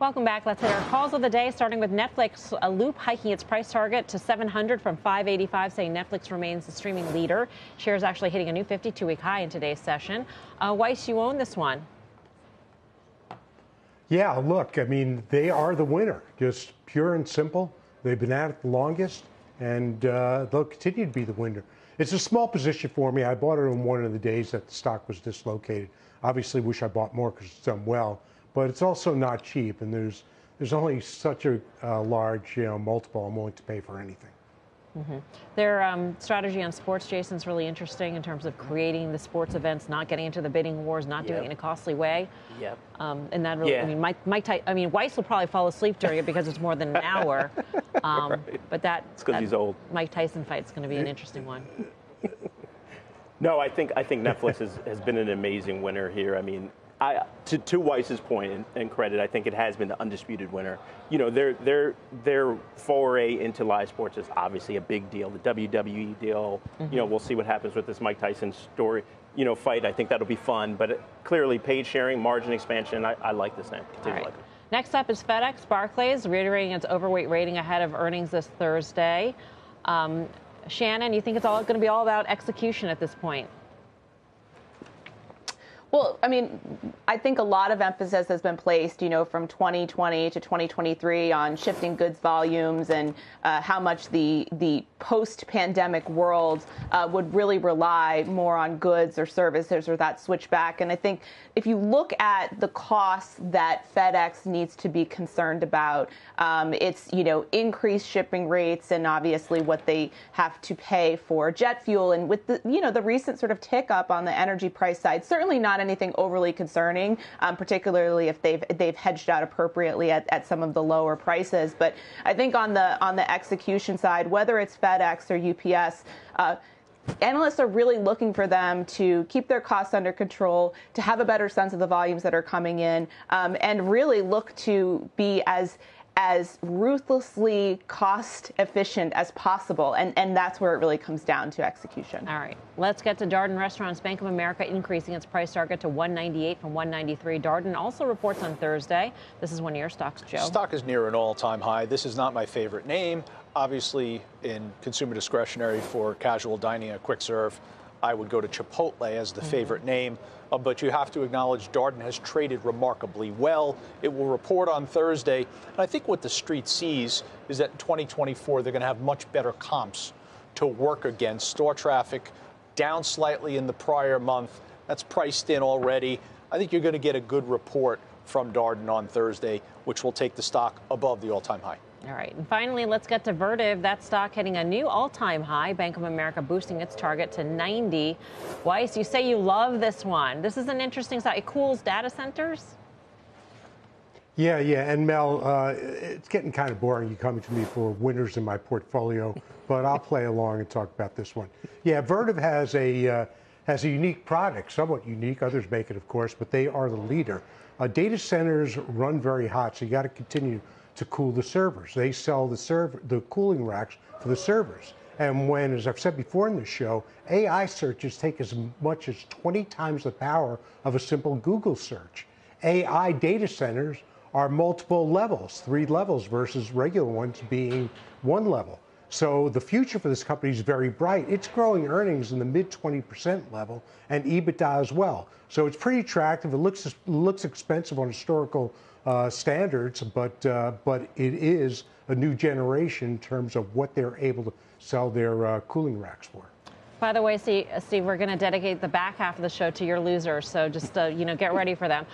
Welcome back. Let's hit our calls of the day, starting with Netflix. A loop hiking its price target to 700 from 585, saying Netflix remains the streaming leader. Shares actually hitting a new 52-week high in today's session. Uh, Weiss, you own this one. Yeah, look, I mean, they are the winner, just pure and simple. They've been at it the longest, and uh, they'll continue to be the winner. It's a small position for me. I bought it on one of the days that the stock was dislocated. Obviously, wish I bought more because it's done well but it's also not cheap, and there's there's only such a uh, large you know multiple I'm willing to pay for anything. Mm-hmm. Their um, strategy on sports, Jason, is really interesting in terms of creating the sports events, not getting into the bidding wars, not yep. doing it in a costly way. Yep. Um, and that really, yeah. I mean, Mike, Mike, I mean, Weiss will probably fall asleep during it because it's more than an hour. Um, right. But that, it's because he's old. Mike Tyson fight is going to be an interesting one. no, I think I think Netflix has, has been an amazing winner here. I mean, I, to, to Weiss's point and, and, credit, I think it has been the undisputed winner. You know, their their their foray into live sports is obviously a big deal. The WWE deal. Mm-hmm. You know, we'll see what happens with this Mike Tyson story. You know, fight. I think that'll be fun. But it, clearly, paid sharing, margin expansion. I, I like this name. Continue right. like it. Next up is FedEx. Barclays reiterating its overweight rating ahead of earnings this Thursday. Um, Shannon, you think it's all going to be all about execution at this point? Well, I mean, I think a lot of emphasis has been placed, you know, from 2020 to 2023 on shifting goods volumes and uh, how much the the post-pandemic world uh, would really rely more on goods or services or that switch back. And I think if you look at the costs that FedEx needs to be concerned about, um, it's you know increased shipping rates and obviously what they have to pay for jet fuel and with the you know the recent sort of tick up on the energy price side, certainly not not anything overly concerning, um, particularly if they've they've hedged out appropriately at, at some of the lower prices. But I think on the on the execution side, whether it's FedEx or UPS. Uh, analysts are really looking for them to keep their costs under control, to have a better sense of the volumes that are coming in, um, and really look to be as as ruthlessly cost efficient as possible. And, and that's where it really comes down to execution. All right. Let's get to Darden Restaurants. Bank of America increasing its price target to 198 from 193. Darden also reports on Thursday. This is one of your stocks, Joe. Stock is near an all time high. This is not my favorite name. Obviously, in consumer discretionary for casual dining a quick serve, I would go to Chipotle as the mm-hmm. favorite name. Uh, but you have to acknowledge Darden has traded remarkably well. It will report on Thursday. And I think what the street sees is that in 2024, they're going to have much better comps to work against. Store traffic down slightly in the prior month. That's priced in already. I think you're going to get a good report from Darden on Thursday, which will take the stock above the all time high. All right. And finally, let's get to Vertiv. That stock hitting a new all time high. Bank of America boosting its target to 90. Weiss, you say you love this one. This is an interesting stock. It cools data centers? Yeah, yeah. And Mel, uh, it's getting kind of boring you coming to me for winners in my portfolio, but I'll play along and talk about this one. Yeah, Vertiv has a. Uh, has a unique product, somewhat unique. Others make it, of course, but they are the leader. Uh, data centers run very hot, so you got to continue to cool the servers. They sell the server, the cooling racks for the servers. And when, as I've said before in the show, AI searches take as much as 20 times the power of a simple Google search. AI data centers are multiple levels, three levels versus regular ones being one level. So the future for this company is very bright. It's growing earnings in the mid 20% level and EBITDA as well. So it's pretty attractive. It looks looks expensive on historical uh, standards, but uh, but it is a new generation in terms of what they're able to sell their uh, cooling racks for. By the way, Steve, we're going to dedicate the back half of the show to your losers, so just uh, you know get ready for them.